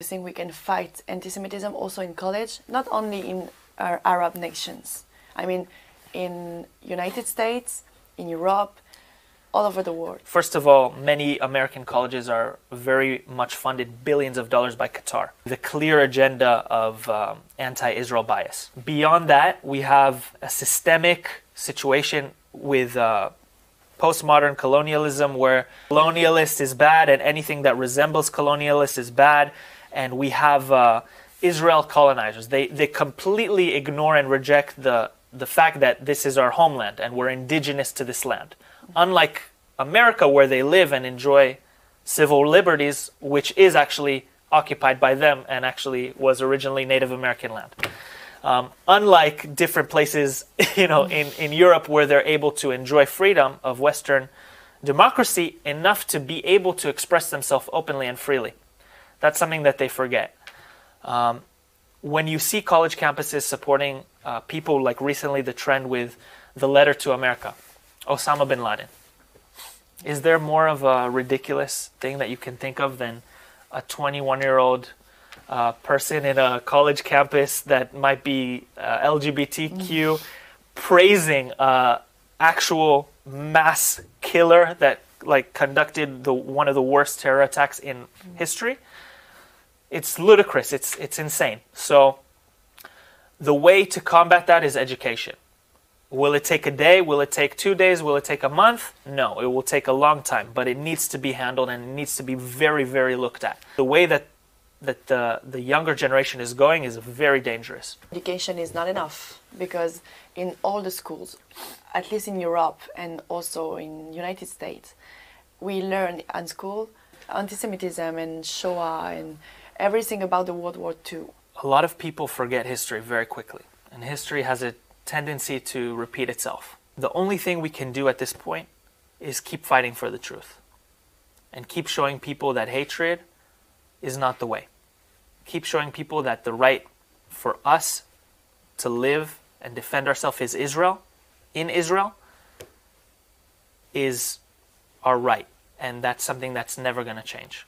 I think we can fight anti-Semitism also in college, not only in our Arab nations. I mean, in United States, in Europe, all over the world. First of all, many American colleges are very much funded billions of dollars by Qatar. The clear agenda of um, anti Israel bias. Beyond that, we have a systemic situation with uh, postmodern colonialism where colonialist is bad and anything that resembles colonialist is bad. And we have uh, Israel colonizers. They, they completely ignore and reject the, the fact that this is our homeland and we're indigenous to this land unlike America, where they live and enjoy civil liberties, which is actually occupied by them and actually was originally Native American land. Um, unlike different places, you know, in, in Europe where they're able to enjoy freedom of Western democracy enough to be able to express themselves openly and freely. That's something that they forget. Um, when you see college campuses supporting uh, people like recently the trend with the letter to America, Osama bin Laden. Is there more of a ridiculous thing that you can think of than a 21 year old uh, person in a college campus that might be uh, LGBTQ mm. praising uh, actual mass killer that like conducted the one of the worst terror attacks in history? It's ludicrous. It's it's insane. So the way to combat that is education. Will it take a day? Will it take two days? Will it take a month? No, it will take a long time, but it needs to be handled and it needs to be very, very looked at. The way that that the, the younger generation is going is very dangerous. Education is not enough because in all the schools, at least in Europe and also in United States, we learn at school anti-Semitism and Shoah and everything about the World War II. A lot of people forget history very quickly, and history has a tendency to repeat itself. The only thing we can do at this point is keep fighting for the truth and keep showing people that hatred is not the way. Keep showing people that the right for us to live and defend ourselves is Israel, in Israel, is our right. And that's something that's never going to change.